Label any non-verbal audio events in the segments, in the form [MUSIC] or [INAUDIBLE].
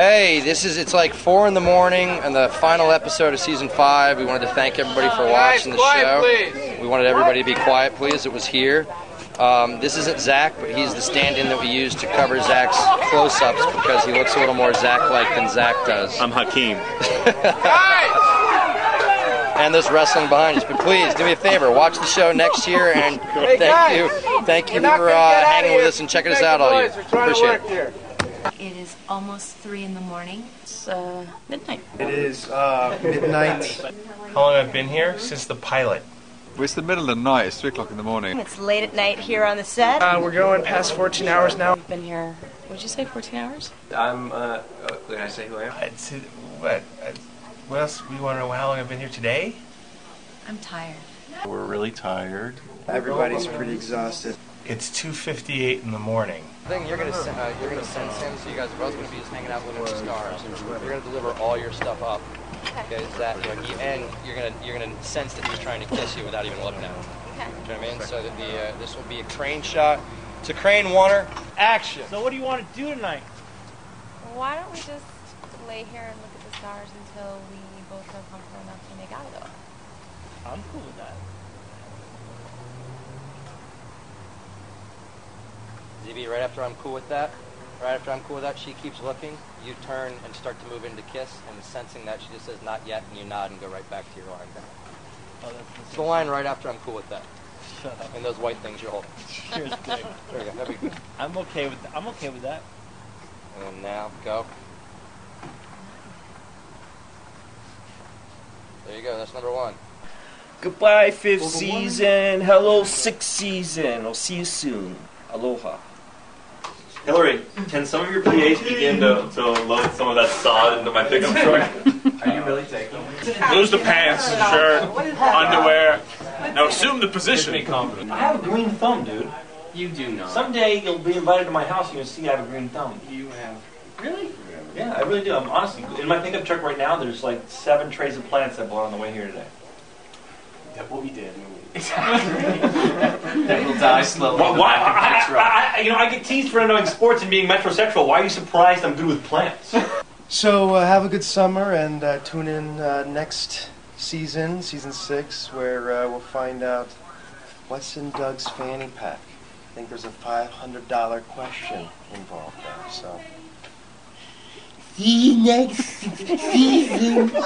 Hey, this is it's like four in the morning and the final episode of season five. We wanted to thank everybody for watching the show. We wanted everybody to be quiet, please. It was here. Um, this isn't Zach, but he's the stand-in that we use to cover Zach's close-ups because he looks a little more Zach-like than Zach does. I'm Hakeem. [LAUGHS] and this wrestling behind us. But please do me a favor, watch the show next year, and thank you, thank you for uh, hanging with us and checking us out all year. Appreciate it. It is almost three in the morning. It's uh, midnight. It is uh, midnight. How long I've been here? Since the pilot. Well, it's the middle of the night. It's three o'clock in the morning. It's late at night here on the set. Uh, we're going past 14 hours now. We've been here. What did you say? 14 hours? I'm. Uh, oh, can I say who I am? I'd say, what? I'd, what else? We want to know how long I've been here today? I'm tired. We're really tired. Everybody's pretty exhausted. It's 2:58 in the morning. thing you're gonna sen- uh, you're gonna sense him, so you guys are both gonna be just hanging out looking at the stars. You're gonna deliver all your stuff up. Okay, is that you know, he, and you're gonna you're gonna sense that he's trying to kiss you without even looking at him. Okay. You know what I mean? So that the uh, this will be a crane shot. To crane oneer. Action. So what do you want to do tonight? Why don't we just lay here and look at the stars until we both feel comfortable enough to make out of it? I'm cool with that. ZB, right after I'm cool with that, right after I'm cool with that, she keeps looking. You turn and start to move into kiss, and sensing that, she just says not yet, and you nod and go right back to your line. Oh, that's, It's the line right after I'm cool with that, Shut up. and those white things you're holding. Cheers, Dick. There you go. That'd be good. I'm okay with I'm okay with that. And now go. There you go. That's number one. Goodbye, fifth season. Hello, sixth season. I'll see you soon. Aloha. Hillary, can some of your PAs begin to, to load some of that sod into my pickup truck? Are you really taking them? Lose the pants, shirt, underwear. Now assume the position. I have a green thumb, dude. You do not. Someday you'll be invited to my house and you'll see I have a green thumb. You have. Really? Yeah, I really do. I'm honestly in my pickup truck right now. There's like seven trays of plants I bought on the way here today. That will be dead. that will die slowly. Why, in the why, back of I, truck. I, I, you know, I get teased for not knowing sports and being metrosexual. Why are you surprised I'm good with plants? [LAUGHS] So uh, have a good summer and uh, tune in uh, next season, season six, where uh, we'll find out what's in Doug's fanny pack. I think there's a $500 question involved there. So. See you next season. [LAUGHS]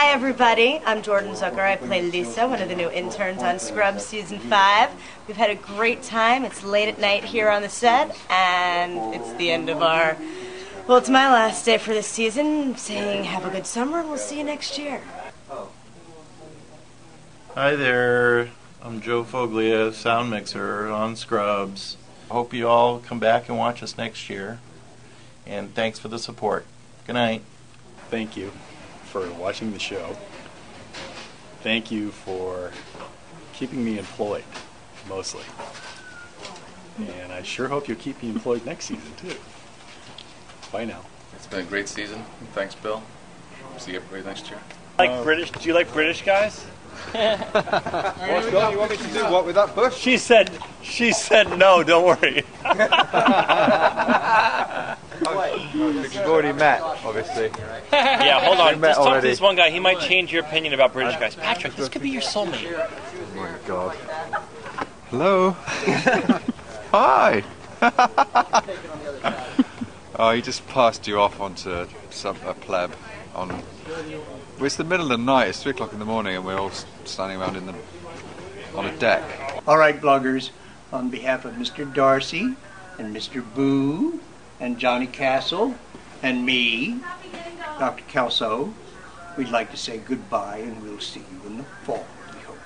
Hi, everybody. I'm Jordan Zucker. I play Lisa, one of the new interns on Scrubs season five. We've had a great time. It's late at night here on the set, and it's the end of our. Well, it's my last day for this season. Saying have a good summer, and we'll see you next year. Hi there. I'm Joe Foglia, sound mixer on Scrubs. Hope you all come back and watch us next year. And thanks for the support. Good night. Thank you for watching the show. Thank you for keeping me employed, mostly. And I sure hope you'll keep me employed next season, too. Bye now. It's been a great season. Thanks, Bill. See you everybody next year. Like British? Do you like British guys? [LAUGHS] What's going You want me to do what with that bush? She said. She said no. Don't worry. [LAUGHS] We've already met, obviously. [LAUGHS] yeah, hold on. We met Just talk to this one guy. He might change your opinion about British guys. Patrick, this could be your soulmate. Oh my god. Hello. [LAUGHS] Hi. [LAUGHS] oh, he just passed you off onto some a pleb on. Well, it's the middle of the night. It's three o'clock in the morning, and we're all standing around in the on a deck. All right, bloggers, on behalf of Mr. Darcy and Mr. Boo and Johnny Castle and me, Dr. Kelso, we'd like to say goodbye and we'll see you in the fall, we hope.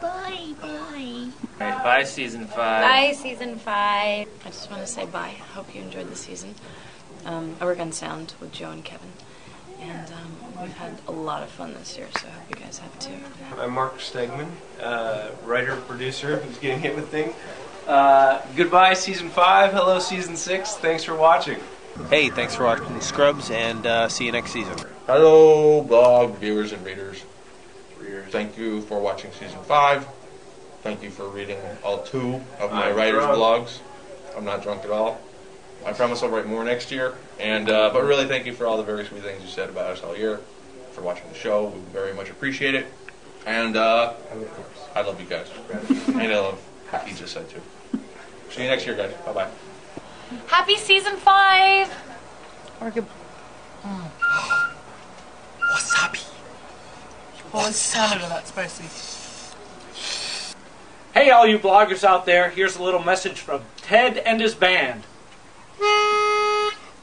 Bye, bye. All right, bye, season five. Bye, season five. I just want to say bye. I Hope you enjoyed the season. Um, I work on sound with Joe and Kevin, and um, we've had a lot of fun this year. So I hope you guys have too. I'm Mark Stegemann, uh, writer producer who's getting hit with things. Uh, goodbye, season five. Hello, season six. Thanks for watching. Hey, thanks for watching Scrubs, and uh, see you next season. Hello, blog viewers and readers. Thank you for watching season five. Thank you for reading all two of my I'm writers' drunk. blogs. I'm not drunk at all. I promise I'll write more next year. And uh, but really, thank you for all the very sweet things you said about us all year, for watching the show. We very much appreciate it. And uh, I love you guys. and I love what he just said too. See you next year, guys. Bye bye. Happy season five. Or good. [GASPS] Wasabi. Well, it sounded a spicy. Hey, all you bloggers out there, here's a little message from Ted and his band.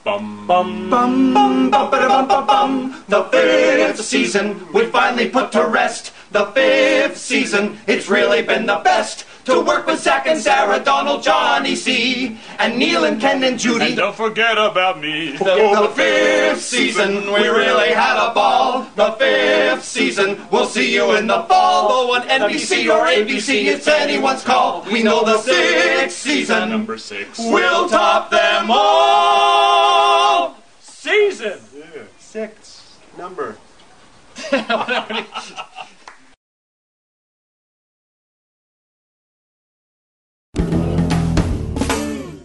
Bum bum Bum bum bum ba bum bum bum. The fifth season we finally put to rest. The fifth season, it's really been the best. To work with Zach and Sarah, Donald, Johnny C, and Neil and Ken and Judy. And don't forget about me. The, the fifth season, we really had a ball. The fifth season, we'll see you in the fall. Though on NBC or ABC, it's anyone's call. We know the sixth season, Number six. we'll top them all. Season. Six. Number. [LAUGHS]